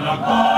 la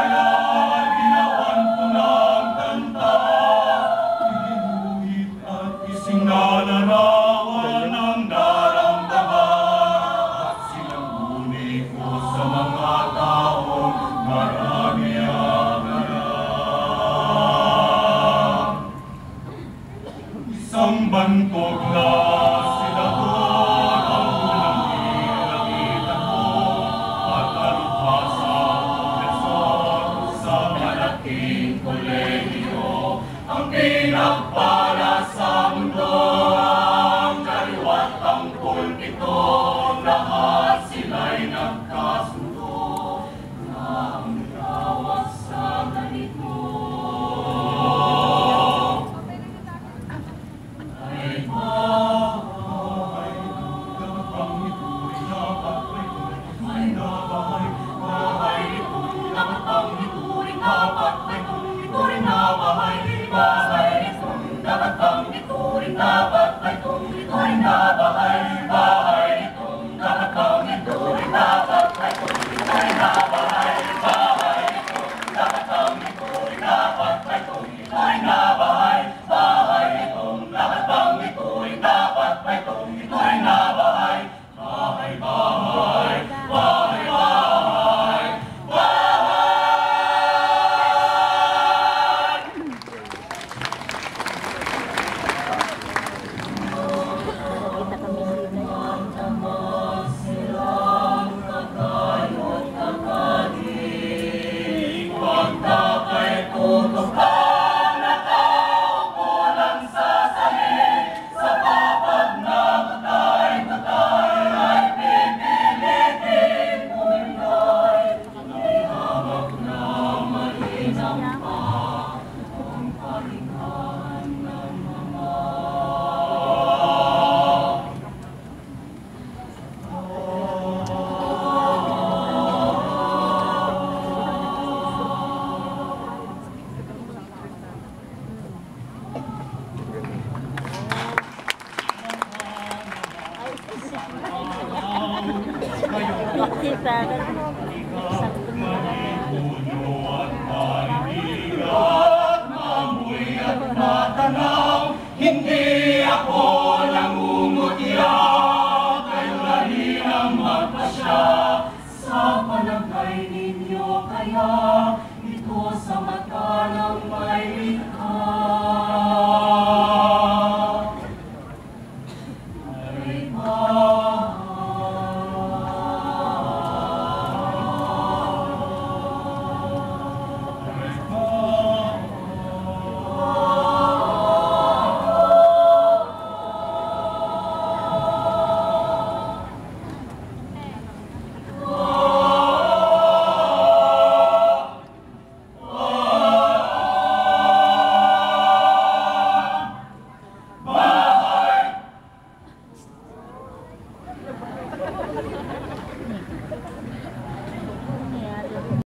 와. Matanaw, hindi ako nangungutya Kayo lalin ang magpasya Sa palagay ninyo kaya Dito sa mata ng may